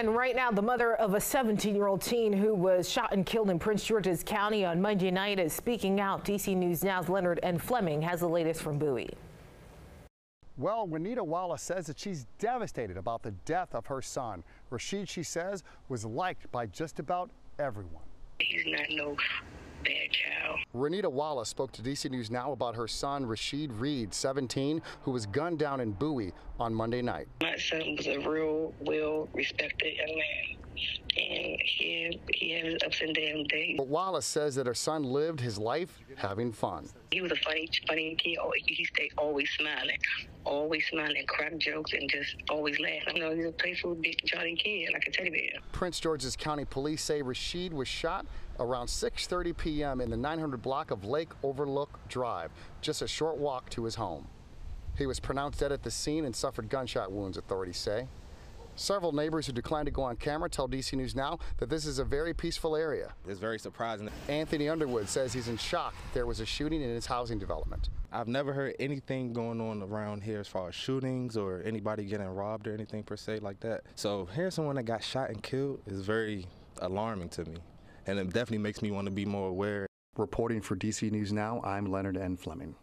And right now, the mother of a 17 year old teen who was shot and killed in Prince George's County on Monday night is speaking out. DC News Now's Leonard N. Fleming has the latest from Bowie. Well, Juanita Wallace says that she's devastated about the death of her son. Rashid, she says, was liked by just about everyone. He's not no bad child. Renita Wallace spoke to DC News Now about her son, Rashid Reed, 17, who was gunned down in Bowie on Monday night. My son was a real, well respected young man. And he, had his ups and downs days. But Wallace says that her son lived his life having fun. He was a funny, funny kid. Oh, he stayed always smiling, always smiling, crack jokes, and just always laughing. You know, he's a playful, big, jolly kid, like a teddy bear. Prince George's County Police say Rashid was shot around 6:30 p.m. in the 900 block of Lake Overlook Drive, just a short walk to his home. He was pronounced dead at the scene and suffered gunshot wounds, authorities say. Several neighbors who declined to go on camera tell DC News Now that this is a very peaceful area. It's very surprising. Anthony Underwood says he's in shock that there was a shooting in his housing development. I've never heard anything going on around here as far as shootings or anybody getting robbed or anything per se like that. So hearing someone that got shot and killed is very alarming to me. And it definitely makes me want to be more aware. Reporting for DC News Now, I'm Leonard N. Fleming.